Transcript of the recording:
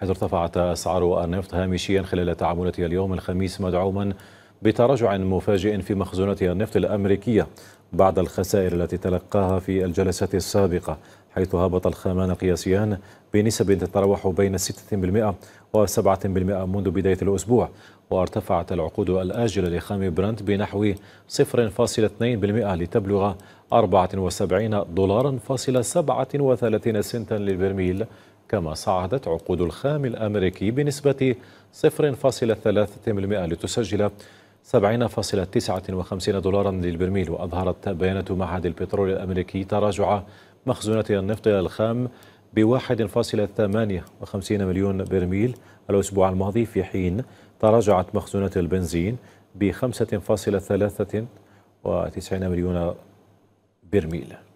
حيث ارتفعت أسعار النفط هامشيا خلال تعاملاتها اليوم الخميس مدعوما بتراجع مفاجئ في مخزونات النفط الأمريكية بعد الخسائر التي تلقاها في الجلسات السابقة حيث هبط الخامان قياسيان بنسب تتراوح بين 6% و7% منذ بداية الأسبوع وارتفعت العقود الآجلة لخام برنت بنحو 0.2% لتبلغ 74 دولارا فاصلة 37 سنتا للبرميل كما صعدت عقود الخام الأمريكي بنسبة 0.3% لتسجل 70.59 دولارا للبرميل. وأظهرت بيانات معهد البترول الأمريكي تراجع مخزونات النفط الخام ب 1.58 مليون برميل. الأسبوع الماضي في حين تراجعت مخزونات البنزين ب 5.93 مليون برميل.